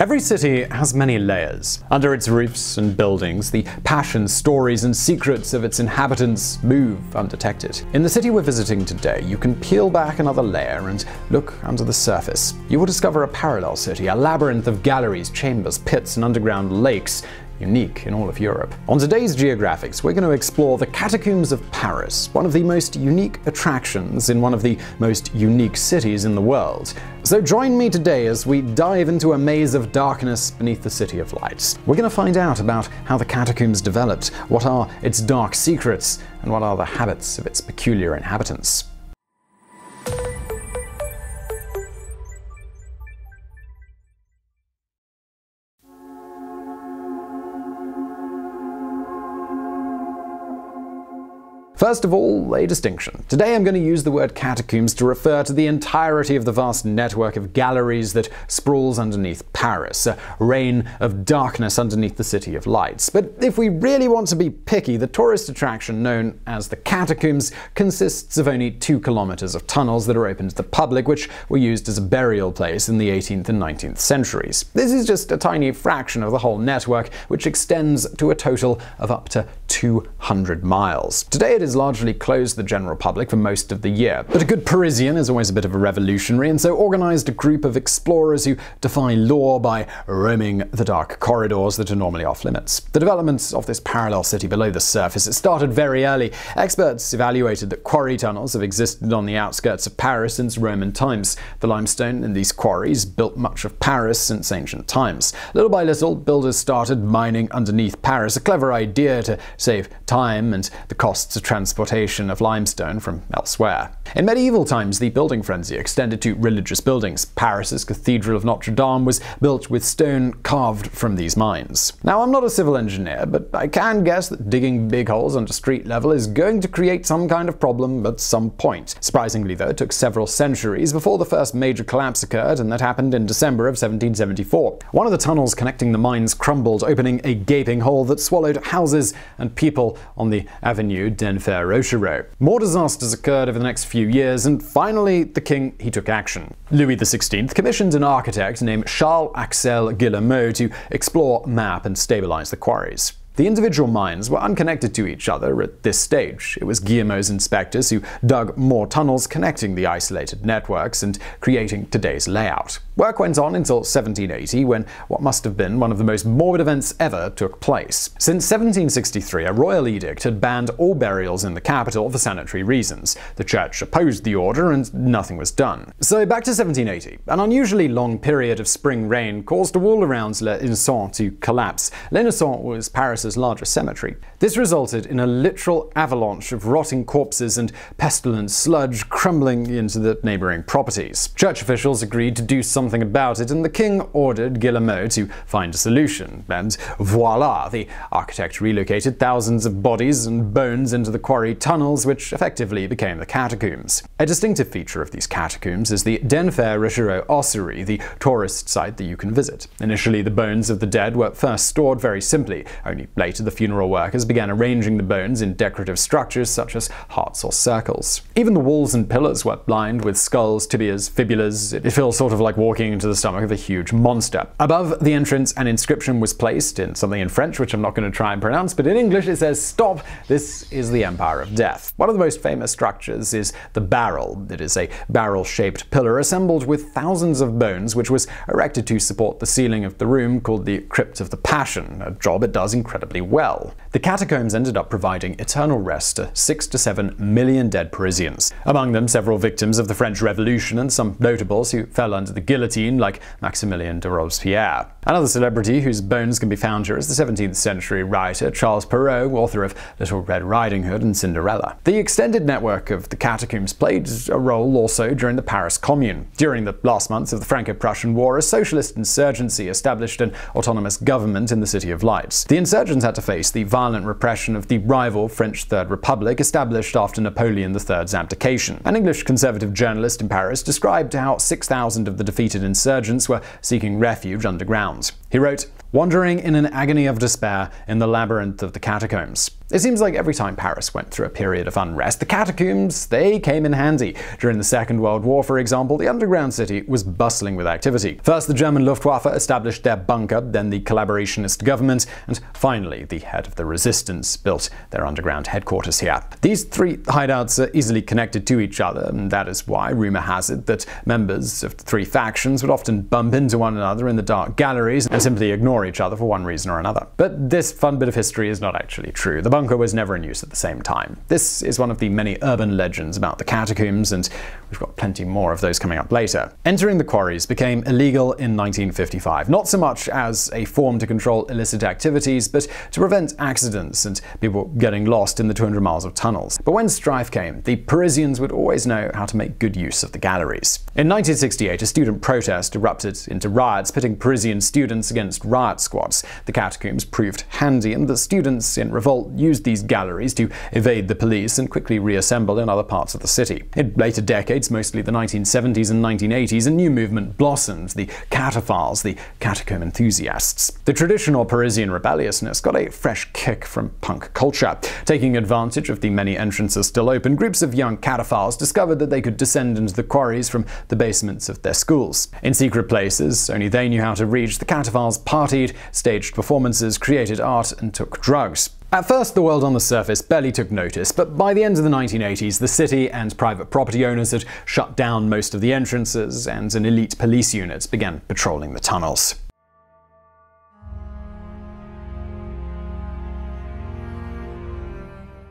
Every city has many layers. Under its roofs and buildings, the passions, stories, and secrets of its inhabitants move undetected. In the city we're visiting today, you can peel back another layer and look under the surface. You will discover a parallel city, a labyrinth of galleries, chambers, pits, and underground lakes unique in all of Europe. On today's Geographics, we're going to explore the Catacombs of Paris, one of the most unique attractions in one of the most unique cities in the world. So join me today as we dive into a maze of darkness beneath the City of Lights. We're going to find out about how the catacombs developed, what are its dark secrets, and what are the habits of its peculiar inhabitants. First of all, a distinction. Today I'm going to use the word catacombs to refer to the entirety of the vast network of galleries that sprawls underneath Paris, a reign of darkness underneath the City of Lights. But if we really want to be picky, the tourist attraction known as the catacombs consists of only two kilometers of tunnels that are open to the public, which were used as a burial place in the 18th and 19th centuries. This is just a tiny fraction of the whole network, which extends to a total of up to 200 miles. Today it is largely closed to the general public for most of the year, but a good Parisian is always a bit of a revolutionary, and so organized a group of explorers who defy law by roaming the dark corridors that are normally off limits. The development of this parallel city below the surface it started very early. Experts evaluated that quarry tunnels have existed on the outskirts of Paris since Roman times. The limestone in these quarries built much of Paris since ancient times. Little by little, builders started mining underneath Paris, a clever idea to save time and the costs of transportation of limestone from elsewhere. In medieval times, the building frenzy extended to religious buildings. Paris's Cathedral of Notre Dame was built with stone carved from these mines. Now, I'm not a civil engineer, but I can guess that digging big holes under street level is going to create some kind of problem at some point. Surprisingly, though, it took several centuries before the first major collapse occurred, and that happened in December of 1774. One of the tunnels connecting the mines crumbled, opening a gaping hole that swallowed houses and people on the Avenue Denfert-Rochereau. More disasters occurred over the next few years, and finally, the king he took action. Louis XVI commissioned an architect named Charles Axel Guillemot to explore, map, and stabilize the quarries. The individual mines were unconnected to each other at this stage. It was Guillemot's inspectors who dug more tunnels connecting the isolated networks and creating today's layout. Work went on until 1780 when what must have been one of the most morbid events ever took place. Since 1763, a royal edict had banned all burials in the capital for sanitary reasons. The church opposed the order and nothing was done. So back to 1780. An unusually long period of spring rain caused a wall around Les Innocents to collapse. Innocents was Paris's largest cemetery. This resulted in a literal avalanche of rotting corpses and pestilent sludge crumbling into the neighboring properties. Church officials agreed to do something about it, and the king ordered Guillemot to find a solution. And voila, the architect relocated thousands of bodies and bones into the quarry tunnels, which effectively became the catacombs. A distinctive feature of these catacombs is the Denfert-Rochereau ossuary, the tourist site that you can visit. Initially, the bones of the dead were first stored very simply. Only later, the funeral workers began arranging the bones in decorative structures such as hearts or circles. Even the walls and pillars were lined with skulls, tibias, fibulas. It feels sort of like walking into the stomach of a huge monster. Above the entrance, an inscription was placed in something in French, which I'm not going to try and pronounce, but in English it says, Stop, this is the Empire of Death. One of the most famous structures is the barrel. It is a barrel shaped pillar assembled with thousands of bones, which was erected to support the ceiling of the room called the Crypt of the Passion, a job it does incredibly well. The catacombs ended up providing eternal rest to six to seven million dead Parisians. Among them, several victims of the French Revolution and some notables who fell under the guillotine, like Maximilien de Robespierre. Another celebrity whose bones can be found here is the 17th century writer Charles Perrault, author of Little Red Riding Hood and Cinderella. The extended network of the catacombs played a role also during the Paris Commune. During the last months of the Franco-Prussian War, a socialist insurgency established an autonomous government in the City of Lights. The insurgents had to face the violent repression of the rival French Third Republic established after Napoleon III's abdication. An English conservative journalist in Paris described how 6,000 of the defeated insurgents were seeking refuge underground. He wrote, Wandering in an agony of despair in the labyrinth of the catacombs. It seems like every time Paris went through a period of unrest, the catacombs, they came in handy. During the Second World War, for example, the underground city was bustling with activity. First, the German Luftwaffe established their bunker, then the collaborationist government, and finally, the head of the resistance built their underground headquarters here. These three hideouts are easily connected to each other, and that is why rumor has it that members of the three factions would often bump into one another in the dark galleries and simply ignore each other for one reason or another. But this fun bit of history is not actually true. The bunker was never in use at the same time. This is one of the many urban legends about the catacombs, and we've got plenty more of those coming up later. Entering the quarries became illegal in 1955, not so much as a form to control illicit activities, but to prevent accidents and people getting lost in the 200 miles of tunnels. But when strife came, the Parisians would always know how to make good use of the galleries. In 1968, a student protest erupted into riots, pitting Parisian students against riot squads. The catacombs proved handy, and the students in revolt used these galleries to evade the police and quickly reassemble in other parts of the city. In later decades, mostly the 1970s and 1980s, a new movement blossomed the cataphiles, the catacomb enthusiasts. The traditional Parisian rebelliousness got a fresh kick from punk culture. Taking advantage of the many entrances still open, groups of young cataphiles discovered that they could descend into the quarries from the basements of their schools. In secret places only they knew how to reach, the cataphiles partied, staged performances, created art, and took drugs. At first, the world on the surface barely took notice, but by the end of the 1980s, the city and private property owners had shut down most of the entrances, and an elite police unit began patrolling the tunnels.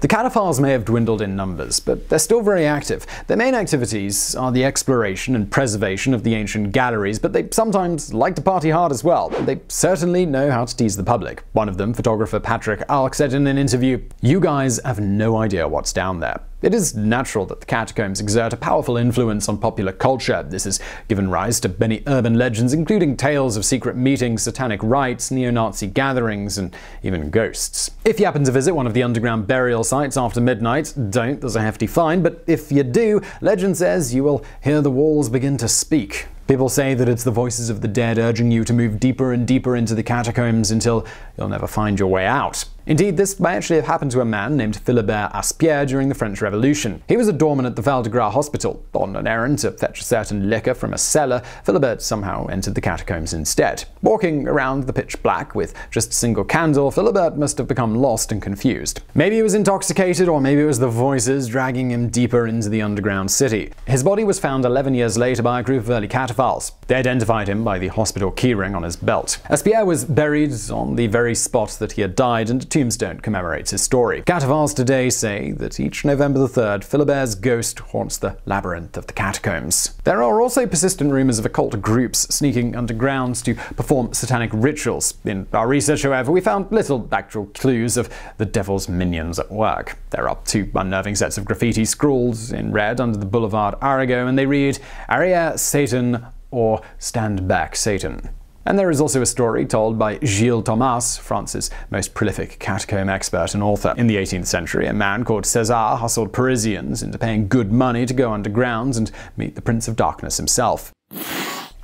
The cataphiles may have dwindled in numbers, but they're still very active. Their main activities are the exploration and preservation of the ancient galleries, but they sometimes like to party hard as well. They certainly know how to tease the public. One of them, photographer Patrick Alk, said in an interview, You guys have no idea what's down there. It is natural that the catacombs exert a powerful influence on popular culture. This has given rise to many urban legends, including tales of secret meetings, satanic rites, neo Nazi gatherings, and even ghosts. If you happen to visit one of the underground burial sites after midnight, don't, there's a hefty fine, but if you do, legend says you will hear the walls begin to speak. People say that it's the voices of the dead urging you to move deeper and deeper into the catacombs until you'll never find your way out. Indeed, this may actually have happened to a man named Philibert Aspairt during the French Revolution. He was a doorman at the Val de Grace hospital. On an errand to fetch a certain liquor from a cellar, Philibert somehow entered the catacombs instead. Walking around the pitch black with just a single candle, Philibert must have become lost and confused. Maybe he was intoxicated, or maybe it was the voices dragging him deeper into the underground city. His body was found 11 years later by a group of early cataphiles. They identified him by the hospital keyring on his belt. Aspairt was buried on the very spot that he had died, and tombstone commemorates his story. Cataphiles today say that each November the 3rd, Philibert's ghost haunts the labyrinth of the catacombs. There are also persistent rumors of occult groups sneaking underground to perform satanic rituals. In our research, however, we found little actual clues of the devil's minions at work. There are two unnerving sets of graffiti scrawled in red under the boulevard Arago, and they read, Arriere Satan or Stand Back Satan. And there is also a story told by Gilles Thomas, France's most prolific catacomb expert and author. In the 18th century, a man called César hustled Parisians into paying good money to go underground and meet the Prince of Darkness himself.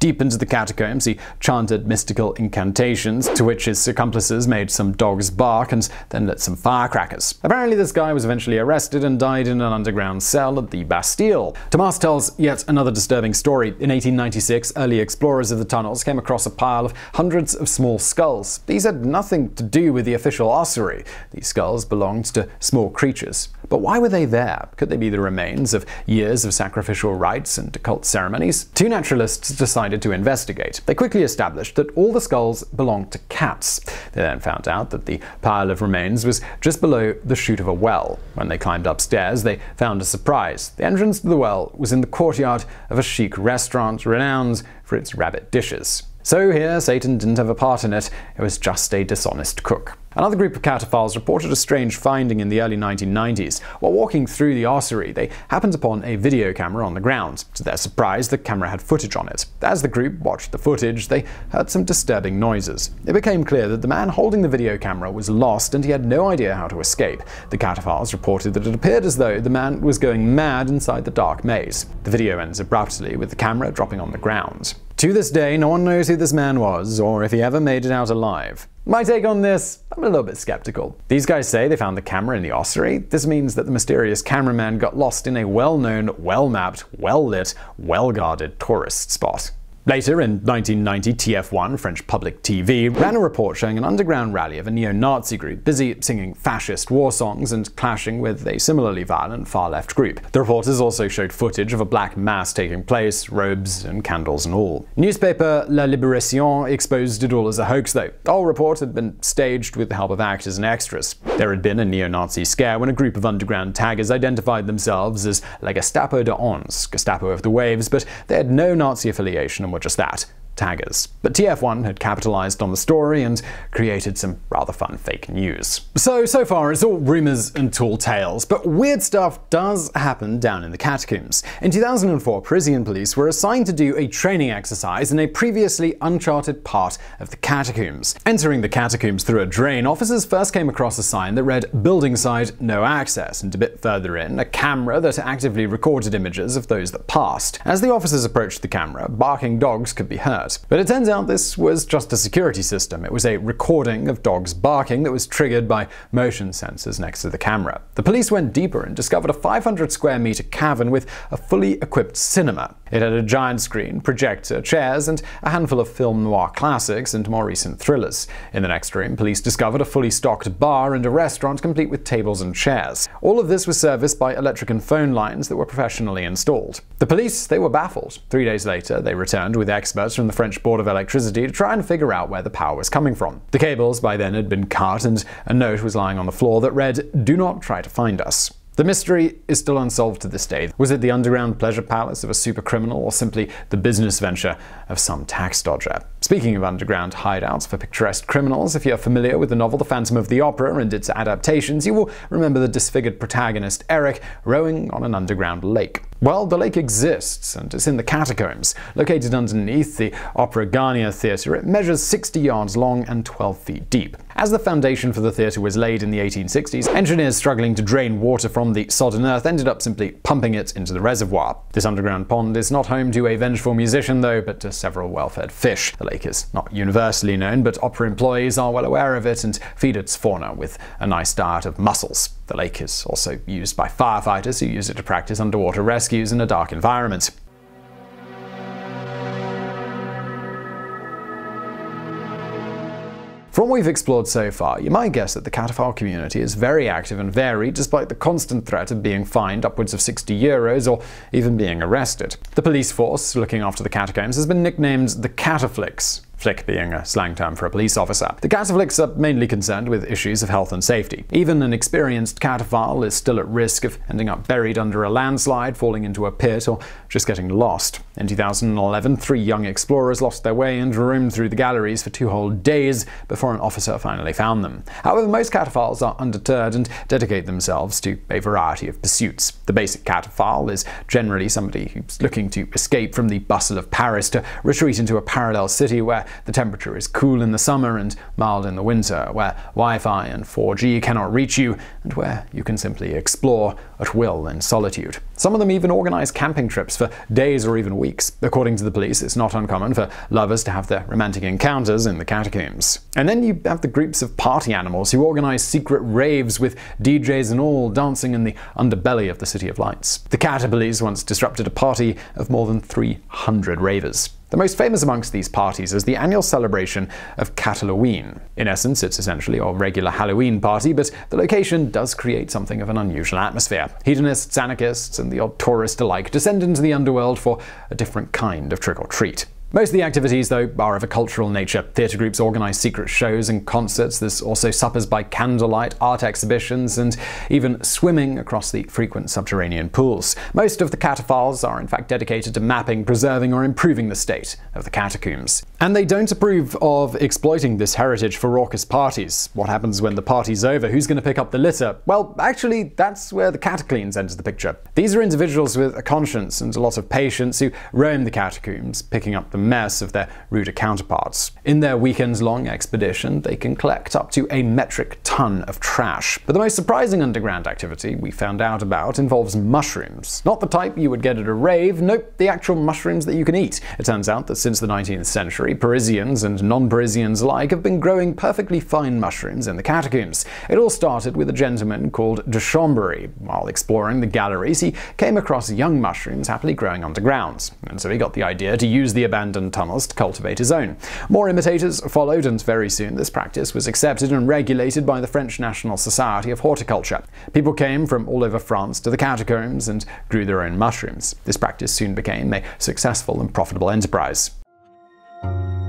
Deep into the catacombs, he chanted mystical incantations, to which his accomplices made some dogs bark and then lit some firecrackers. Apparently, this guy was eventually arrested and died in an underground cell at the Bastille. Thomas tells yet another disturbing story. In 1896, early explorers of the tunnels came across a pile of hundreds of small skulls. These had nothing to do with the official ossuary. These skulls belonged to small creatures. But why were they there? Could they be the remains of years of sacrificial rites and occult ceremonies? Two naturalists decided to investigate. They quickly established that all the skulls belonged to cats. They then found out that the pile of remains was just below the chute of a well. When they climbed upstairs, they found a surprise. The entrance to the well was in the courtyard of a chic restaurant renowned for its rabbit dishes. So here, Satan didn't have a part in it, it was just a dishonest cook. Another group of cataphiles reported a strange finding in the early 1990s. While walking through the ossuary, they happened upon a video camera on the ground. To their surprise, the camera had footage on it. As the group watched the footage, they heard some disturbing noises. It became clear that the man holding the video camera was lost and he had no idea how to escape. The cataphiles reported that it appeared as though the man was going mad inside the dark maze. The video ends abruptly with the camera dropping on the ground. To this day, no one knows who this man was or if he ever made it out alive. My take on this, I'm a little bit skeptical. These guys say they found the camera in the ossuary. This means that the mysterious cameraman got lost in a well known, well mapped, well lit, well guarded tourist spot. Later, in 1990, TF1, French public TV, ran a report showing an underground rally of a neo Nazi group busy singing fascist war songs and clashing with a similarly violent far left group. The reporters also showed footage of a black mass taking place, robes and candles and all. Newspaper La Libération exposed it all as a hoax, though. The whole report had been staged with the help of actors and extras. There had been a neo Nazi scare when a group of underground taggers identified themselves as La Gestapo de Ons, Gestapo of the Waves, but they had no Nazi affiliation were just that taggers. But TF1 had capitalized on the story and created some rather fun fake news. So, so far it's all rumors and tall tales, but weird stuff does happen down in the catacombs. In 2004, Parisian police were assigned to do a training exercise in a previously uncharted part of the catacombs. Entering the catacombs through a drain, officers first came across a sign that read building side no access, and a bit further in, a camera that actively recorded images of those that passed. As the officers approached the camera, barking dogs could be heard alert. But it turns out this was just a security system. It was a recording of dogs barking that was triggered by motion sensors next to the camera. The police went deeper and discovered a 500 square meter cavern with a fully equipped cinema. It had a giant screen, projector, chairs, and a handful of film noir classics and more recent thrillers. In the next room, police discovered a fully stocked bar and a restaurant complete with tables and chairs. All of this was serviced by electric and phone lines that were professionally installed. The police, they were baffled. Three days later, they returned with experts from the French Board of Electricity to try and figure out where the power was coming from. The cables by then had been cut, and a note was lying on the floor that read, Do not try to find us. The mystery is still unsolved to this day. Was it the underground pleasure palace of a super criminal, or simply the business venture of some tax dodger? Speaking of underground hideouts for picturesque criminals, if you're familiar with the novel The Phantom of the Opera and its adaptations, you will remember the disfigured protagonist Eric rowing on an underground lake. Well, the lake exists, and it's in the catacombs. Located underneath the Opera Garnier Theatre, it measures 60 yards long and 12 feet deep. As the foundation for the theatre was laid in the 1860s, engineers struggling to drain water from the sodden earth ended up simply pumping it into the reservoir. This underground pond is not home to a vengeful musician, though, but to several well-fed fish. The lake is not universally known, but opera employees are well aware of it and feed its fauna with a nice diet of mussels. The lake is also used by firefighters who use it to practice underwater rescues in a dark environment. From what we've explored so far, you might guess that the cataphile community is very active and varied despite the constant threat of being fined upwards of 60 euros or even being arrested. The police force looking after the catacombs has been nicknamed the Cataflics, Flic being a slang term for a police officer. The cataflics are mainly concerned with issues of health and safety. Even an experienced cataphile is still at risk of ending up buried under a landslide, falling into a pit, or just getting lost. In 2011, three young explorers lost their way and roamed through the galleries for two whole days before an officer finally found them. However, most cataphiles are undeterred and dedicate themselves to a variety of pursuits. The basic cataphile is generally somebody who's looking to escape from the bustle of Paris to retreat into a parallel city where the temperature is cool in the summer and mild in the winter, where Wi Fi and 4G cannot reach you, and where you can simply explore at will in solitude. Some of them even organize camping trips for days or even weeks. According to the police, it's not uncommon for lovers to have their romantic encounters in the catacombs. And then you have the groups of party animals who organize secret raves with DJs and all dancing in the underbelly of the City of Lights. The Catapolice once disrupted a party of more than 300 ravers. The most famous amongst these parties is the annual celebration of Cataloween. In essence, it's essentially a regular Halloween party, but the location does create something of an unusual atmosphere. Hedonists, anarchists, and the odd tourist alike descend into the underworld for a different kind of trick or treat. Most of the activities, though, are of a cultural nature. Theatre groups organise secret shows and concerts. There's also suppers by candlelight, art exhibitions, and even swimming across the frequent subterranean pools. Most of the cataphiles are in fact dedicated to mapping, preserving, or improving the state of the catacombs. And they don't approve of exploiting this heritage for raucous parties. What happens when the party's over? Who's going to pick up the litter? Well, actually, that's where the catacleans enter the picture. These are individuals with a conscience and a lot of patience who roam the catacombs, picking up the mess of their ruder counterparts. In their weekends long expedition, they can collect up to a metric ton of trash. But the most surprising underground activity we found out about involves mushrooms. Not the type you would get at a rave, nope, the actual mushrooms that you can eat. It turns out that since the 19th century, Parisians and non Parisians alike have been growing perfectly fine mushrooms in the catacombs. It all started with a gentleman called de Chambéry. While exploring the galleries, he came across young mushrooms happily growing underground, and so he got the idea to use the abandoned tunnels to cultivate his own. More imitators followed, and very soon this practice was accepted and regulated by the French National Society of Horticulture. People came from all over France to the catacombs and grew their own mushrooms. This practice soon became a successful and profitable enterprise thank you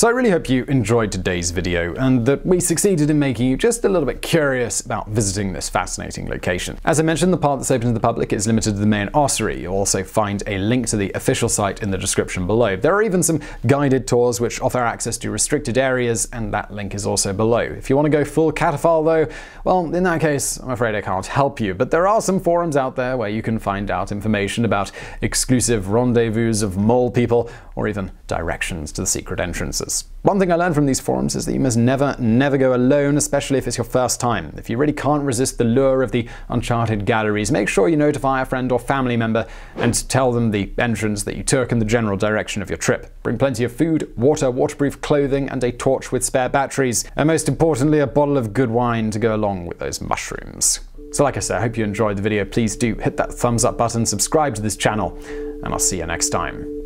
So I really hope you enjoyed today's video and that we succeeded in making you just a little bit curious about visiting this fascinating location. As I mentioned, the part that's open to the public is limited to the main ossuary. You'll also find a link to the official site in the description below. There are even some guided tours which offer access to restricted areas and that link is also below. If you want to go full cataphile though, well, in that case, I'm afraid I can't help you, but there are some forums out there where you can find out information about exclusive rendezvous of mole people or even directions to the secret entrances. One thing I learned from these forums is that you must never, never go alone, especially if it's your first time. If you really can't resist the lure of the uncharted galleries, make sure you notify a friend or family member and tell them the entrance that you took and the general direction of your trip. Bring plenty of food, water, waterproof clothing, and a torch with spare batteries, and most importantly, a bottle of good wine to go along with those mushrooms. So like I said, I hope you enjoyed the video. Please do hit that thumbs up button, subscribe to this channel, and I'll see you next time.